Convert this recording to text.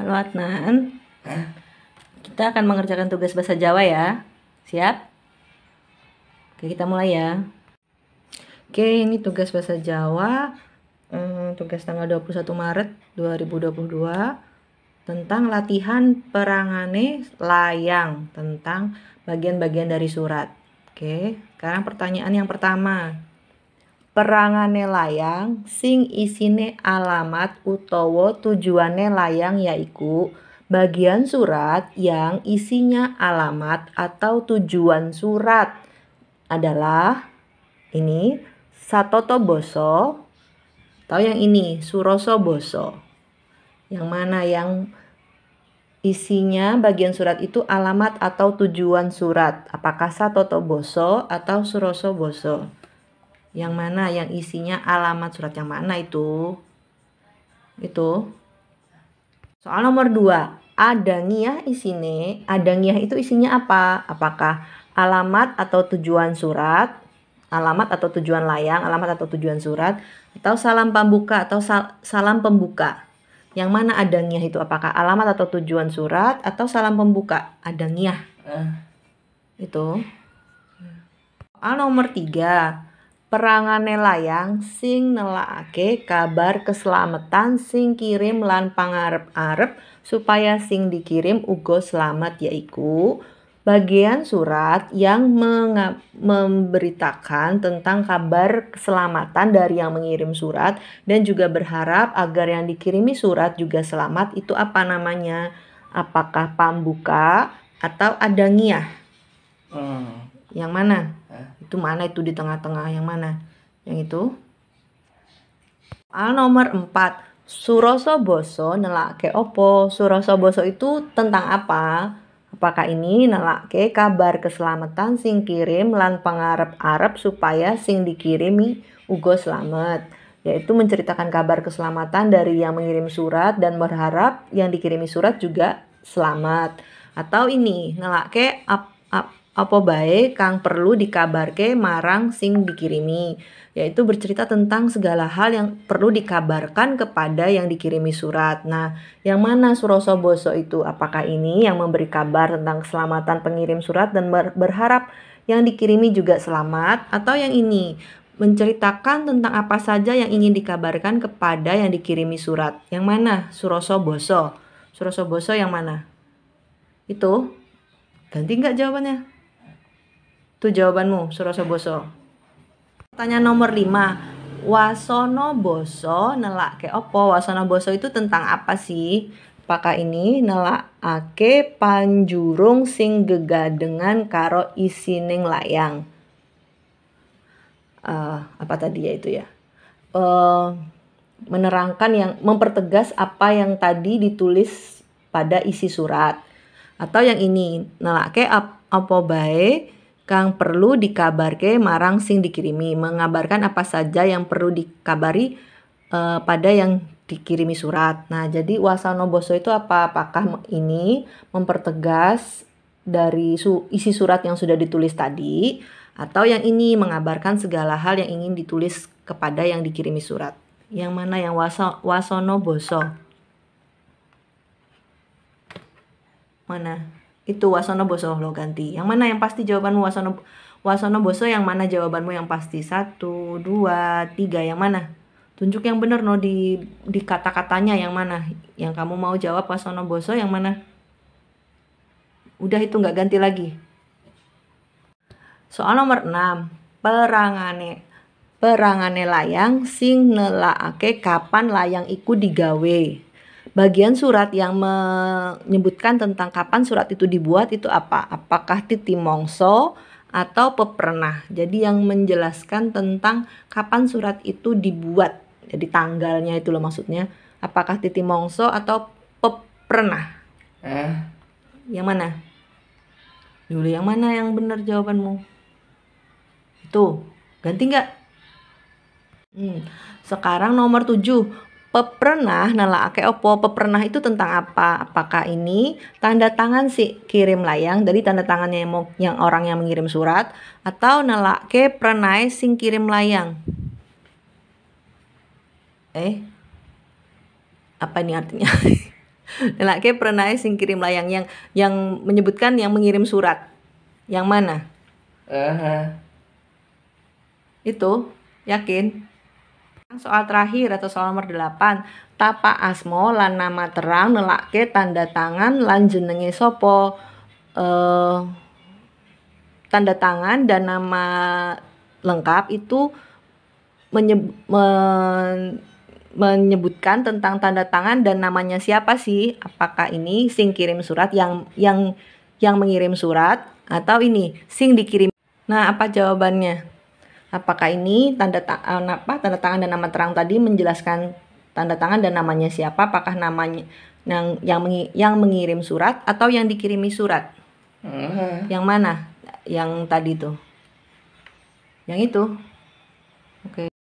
Halo Adnan. Kita akan mengerjakan tugas bahasa Jawa ya. Siap? Oke, kita mulai ya. Oke, ini tugas bahasa Jawa. Hmm, tugas tanggal 21 Maret 2022 tentang latihan perangane layang tentang bagian-bagian dari surat. Oke, sekarang pertanyaan yang pertama. Perangane layang sing isine alamat utawa tujuane layang yaiku bagian surat yang isinya alamat atau tujuan surat adalah ini Satoto Boso atau yang ini Suroso Boso. Yang mana yang isinya bagian surat itu alamat atau tujuan surat. Apakah Satoto Boso atau Suroso Boso? Yang mana yang isinya alamat surat yang mana itu? Itu. Soal nomor 2. Adangiyah isine, adangiyah itu isinya apa? Apakah alamat atau tujuan surat? Alamat atau tujuan layang, alamat atau tujuan surat atau salam pembuka atau sal salam pembuka? Yang mana adangiyah itu? Apakah alamat atau tujuan surat atau salam pembuka? Adangiyah. Uh. Itu. Soal nomor 3 perangane layang sing nelakake kabar keselamatan sing kirim lan pangarep-arep supaya sing dikirim uga selamat yaiku bagian surat yang memberitakan tentang kabar keselamatan dari yang mengirim surat dan juga berharap agar yang dikirimi surat juga selamat. Itu apa namanya? Apakah pambuka atau adangiyah hmm. yang mana itu mana itu di tengah-tengah yang mana? Yang itu. Soal nomor 4 Suroso Boso nelake opo? Suroso Boso itu tentang apa? Apakah ini nelake kabar keselamatan sing kirim lan pengarep-arep supaya sing dikirimi ugo selamat? Yaitu menceritakan kabar keselamatan dari yang mengirim surat dan berharap yang dikirimi surat juga selamat. Atau ini nelake ap, ap, apa baik kang perlu dikabarke marang sing dikirimi yaitu bercerita tentang segala hal yang perlu dikabarkan kepada yang dikirimi surat. Nah, yang mana Suroso Boso itu? Apakah ini yang memberi kabar tentang keselamatan pengirim surat dan ber berharap yang dikirimi juga selamat atau yang ini menceritakan tentang apa saja yang ingin dikabarkan kepada yang dikirimi surat. Yang mana? Suroso Boso. Suroso Boso yang mana? Itu. Ganti nggak jawabannya? Itu jawabanmu, Suroso Boso. Pertanyaan nomor 5. Wasono Boso nelak ke opo? Wasono Boso itu tentang apa sih? Apakah ini nelak ake panjurung sing gegadengan karo isining layang? Uh, apa tadi ya itu ya? Uh, menerangkan yang mempertegas apa yang tadi ditulis pada isi surat atau yang ini nelake ap, apa baik kang perlu dikabarke marang sing dikirimi mengabarkan apa saja yang perlu dikabari uh, pada yang dikirimi surat. Nah, jadi wasano boso itu apa? Apakah ini mempertegas dari su isi surat yang sudah ditulis tadi atau yang ini mengabarkan segala hal yang ingin ditulis kepada yang dikirimi surat? Yang mana yang waso wasono boso? Mana? Itu Wasono Boso lo ganti. Yang mana yang pasti jawabanmu Wasono Wasono Boso yang mana jawabanmu yang pasti? Satu, dua, tiga. Yang mana? Tunjuk yang benar no di di kata-katanya yang mana? Yang kamu mau jawab Wasono Boso yang mana? Udah itu nggak ganti lagi. Soal nomor 6. Perangane perangane layang sing nelakake kapan layang iku digawe bagian surat yang menyebutkan tentang kapan surat itu dibuat itu apa? Apakah titi mongso atau pepernah? Jadi yang menjelaskan tentang kapan surat itu dibuat. Jadi tanggalnya itu loh maksudnya. Apakah titi mongso atau pepernah? Eh. Yang mana? Dulu yang mana yang benar jawabanmu? Itu. Ganti nggak? Hmm. Sekarang nomor 7 Pepernah ake opo pepernah itu tentang apa? Apakah ini tanda tangan si kirim layang dari tanda tangannya yang, mau, yang orang yang mengirim surat atau ke pernah sing kirim layang? Eh, apa ini artinya? Nelak ke pernah sing kirim layang yang yang menyebutkan yang mengirim surat. Yang mana? Aha. Itu, yakin? Soal terakhir atau soal nomor 8. Tapa asmo lan nama terang nelake tanda tangan lan jenenge sopo eh tanda tangan dan nama lengkap itu menyeb, men- menyebutkan tentang tanda tangan dan namanya siapa sih? Apakah ini sing kirim surat yang yang yang mengirim surat atau ini sing dikirim? Nah, apa jawabannya? Apakah ini tanda ta- eh, apa tanda tangan dan nama terang tadi menjelaskan tanda tangan dan namanya siapa? Apakah namanya yang yang mengi- yang mengirim surat atau yang dikirimi surat? Aha. Yang mana? Yang tadi tuh. Yang itu. Oke.